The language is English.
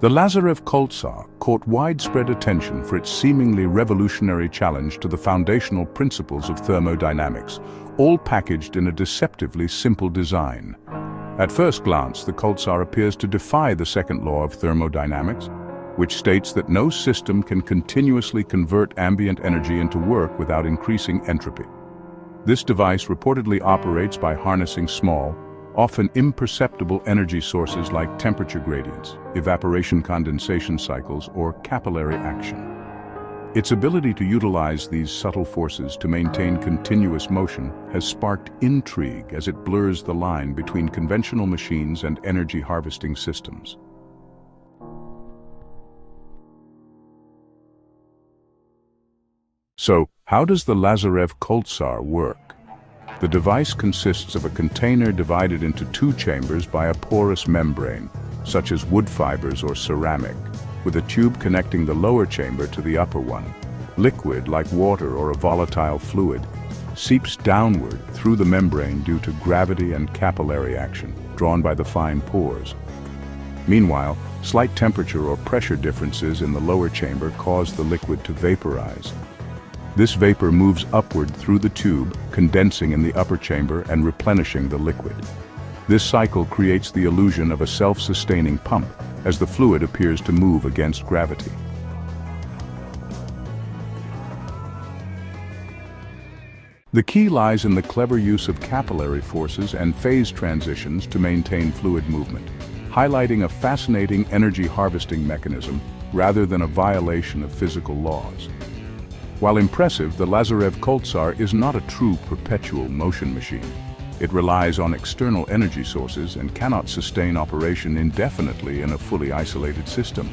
The Lazarev Koltsar caught widespread attention for its seemingly revolutionary challenge to the foundational principles of thermodynamics, all packaged in a deceptively simple design. At first glance, the Koltsar appears to defy the second law of thermodynamics, which states that no system can continuously convert ambient energy into work without increasing entropy. This device reportedly operates by harnessing small, often imperceptible energy sources like temperature gradients, evaporation condensation cycles, or capillary action. Its ability to utilize these subtle forces to maintain continuous motion has sparked intrigue as it blurs the line between conventional machines and energy harvesting systems. So, how does the Lazarev Koltsar work? The device consists of a container divided into two chambers by a porous membrane, such as wood fibers or ceramic, with a tube connecting the lower chamber to the upper one. Liquid, like water or a volatile fluid, seeps downward through the membrane due to gravity and capillary action, drawn by the fine pores. Meanwhile, slight temperature or pressure differences in the lower chamber cause the liquid to vaporize, this vapor moves upward through the tube, condensing in the upper chamber and replenishing the liquid. This cycle creates the illusion of a self-sustaining pump, as the fluid appears to move against gravity. The key lies in the clever use of capillary forces and phase transitions to maintain fluid movement, highlighting a fascinating energy harvesting mechanism rather than a violation of physical laws. While impressive, the Lazarev Koltsar is not a true perpetual motion machine. It relies on external energy sources and cannot sustain operation indefinitely in a fully isolated system.